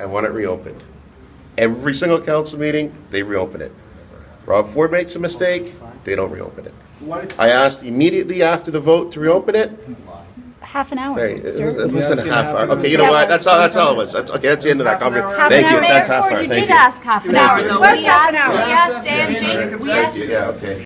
I want it reopened. Every single council meeting, they reopen it. Rob Ford makes a mistake, they don't reopen it. I asked immediately after the vote to reopen it, Half an hour, Hey, it was sir. it was a half hour. Okay, you know what? That's all, that's all it was. That's, okay, that's the end of that Half an conversation. Thank you, hour. that's half Ford, hour, you thank did you. ask half an hour though. We asked- We asked we Thank asked you, Yeah, okay.